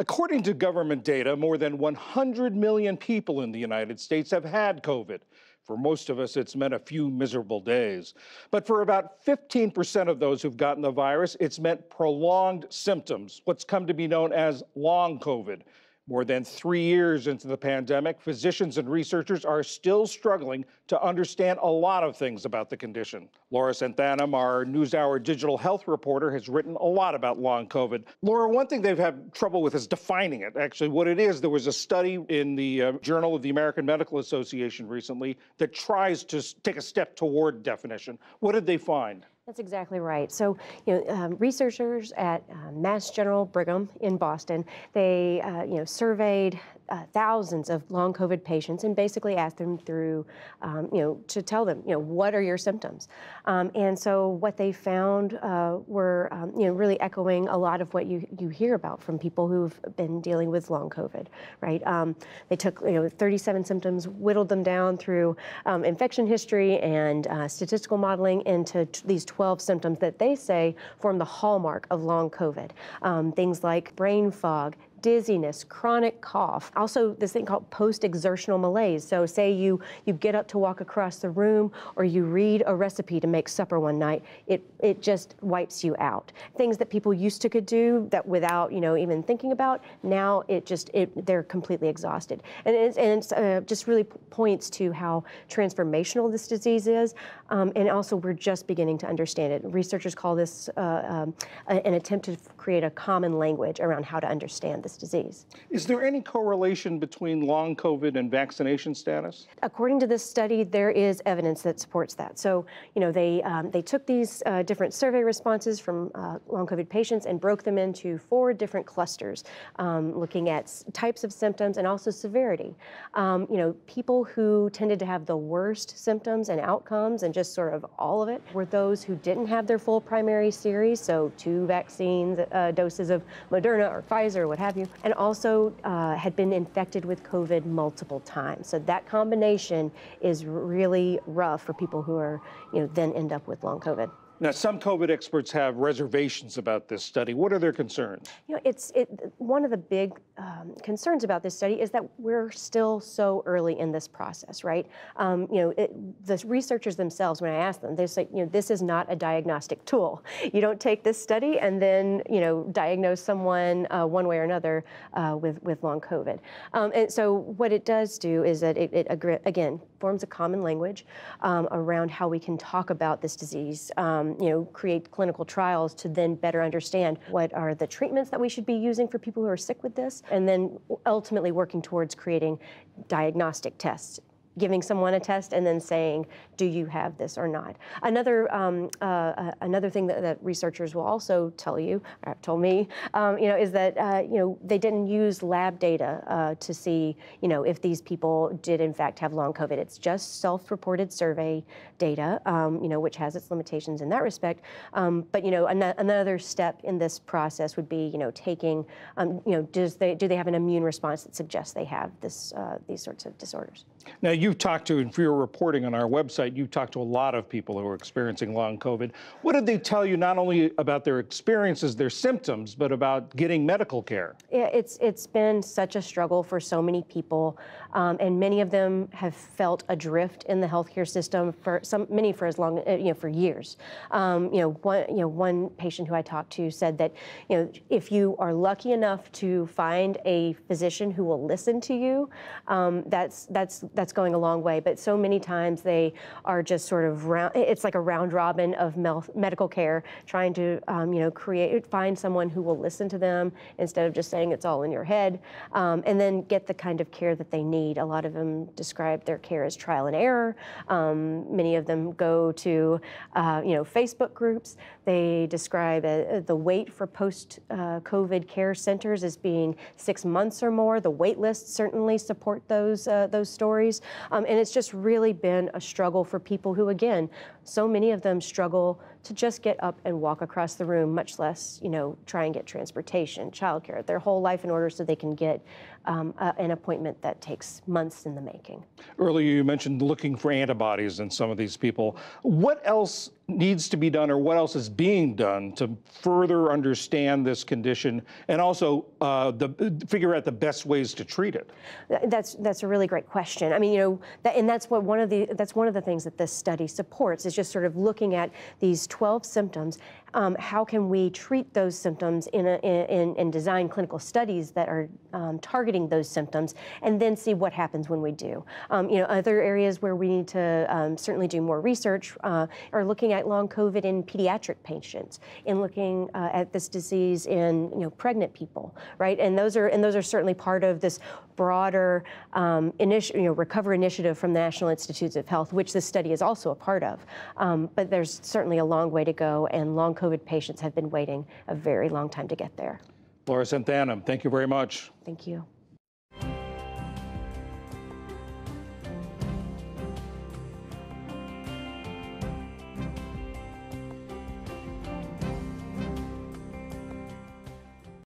According to government data, more than 100 million people in the United States have had COVID. For most of us, it's meant a few miserable days. But for about 15% of those who've gotten the virus, it's meant prolonged symptoms, what's come to be known as long COVID. More than three years into the pandemic, physicians and researchers are still struggling to understand a lot of things about the condition. Laura Santhanam, our NewsHour digital health reporter, has written a lot about long COVID. Laura, one thing they've had trouble with is defining it. Actually, what it is, there was a study in the uh, Journal of the American Medical Association recently that tries to take a step toward definition. What did they find? That's exactly right. So, you know, um, researchers at uh, Mass General Brigham in Boston, they, uh, you know, surveyed uh, thousands of long COVID patients and basically asked them through, um, you know, to tell them, you know, what are your symptoms? Um, and so what they found uh, were, um, you know, really echoing a lot of what you, you hear about from people who've been dealing with long COVID, right? Um, they took, you know, 37 symptoms, whittled them down through um, infection history and uh, statistical modeling into these 12 symptoms that they say form the hallmark of long COVID. Um, things like brain fog, dizziness, chronic cough, also this thing called post-exertional malaise. So say you, you get up to walk across the room or you read a recipe to make supper one night, it, it just wipes you out. Things that people used to could do that without, you know, even thinking about, now it just, it, they're completely exhausted. And it and it's, uh, just really points to how transformational this disease is. Um, and also we're just beginning to understand it. Researchers call this uh, um, an attempt to create a common language around how to understand this disease. Is there any correlation between long COVID and vaccination status? According to this study, there is evidence that supports that. So, you know, they, um, they took these uh, different survey responses from uh, long COVID patients and broke them into four different clusters, um, looking at types of symptoms and also severity. Um, you know, people who tended to have the worst symptoms and outcomes and just sort of all of it were those who didn't have their full primary series, so two vaccines, uh, doses of Moderna or Pfizer or what have you you, and also uh, had been infected with COVID multiple times. So that combination is really rough for people who are, you know, then end up with long COVID. Now, some COVID experts have reservations about this study. What are their concerns? You know, it's it, one of the big um, concerns about this study is that we're still so early in this process, right? Um, you know, it, the researchers themselves, when I ask them, they say, you know, this is not a diagnostic tool. You don't take this study and then, you know, diagnose someone uh, one way or another uh, with with long COVID. Um, and so, what it does do is that it, it again forms a common language um, around how we can talk about this disease. Um, you know, create clinical trials to then better understand what are the treatments that we should be using for people who are sick with this, and then ultimately working towards creating diagnostic tests giving someone a test and then saying, do you have this or not? Another, um, uh, uh, another thing that, that, researchers will also tell you, or told me, um, you know, is that, uh, you know, they didn't use lab data uh, to see, you know, if these people did in fact have long COVID. It's just self-reported survey data, um, you know, which has its limitations in that respect. Um, but, you know, an another step in this process would be, you know, taking, um, you know, does they, do they have an immune response that suggests they have this, uh, these sorts of disorders? Now, you've talked to, and for your reporting on our website, you've talked to a lot of people who are experiencing long COVID. What did they tell you not only about their experiences, their symptoms, but about getting medical care? Yeah, it's, it's been such a struggle for so many people, um, and many of them have felt adrift in the healthcare system for some, many for as long, uh, you know, for years. Um, you know, one, you know, one patient who I talked to said that, you know, if you are lucky enough to find a physician who will listen to you, um, that's, that's that's going a long way. But so many times they are just sort of round, it's like a round robin of medical care, trying to, um, you know, create, find someone who will listen to them instead of just saying it's all in your head, um, and then get the kind of care that they need. A lot of them describe their care as trial and error. Um, many of them go to, uh, you know, Facebook groups. They describe uh, the wait for post-COVID uh, care centers as being six months or more. The wait lists certainly support those uh, those stories. Um, and it's just really been a struggle for people who, again, so many of them struggle to just get up and walk across the room, much less, you know, try and get transportation, childcare, their whole life in order so they can get um, a, an appointment that takes months in the making. Earlier, you mentioned looking for antibodies in some of these people. What else needs to be done, or what else is being done to further understand this condition, and also uh, the, figure out the best ways to treat it? That's that's a really great question. I mean, you know, that, and that's what one of the that's one of the things that this study supports is just sort of looking at these 12 symptoms. Um, how can we treat those symptoms in, a, in, in design clinical studies that are um, targeting those symptoms, and then see what happens when we do. Um, you know, other areas where we need to um, certainly do more research uh, are looking at long COVID in pediatric patients, in looking uh, at this disease in you know pregnant people, right? And those are and those are certainly part of this broader um, initi- you know, recover initiative from the National Institutes of Health, which this study is also a part of. Um, but there's certainly a long way to go, and long COVID patients have been waiting a very long time to get there. Laura Santhanam, thank you very much. Thank you.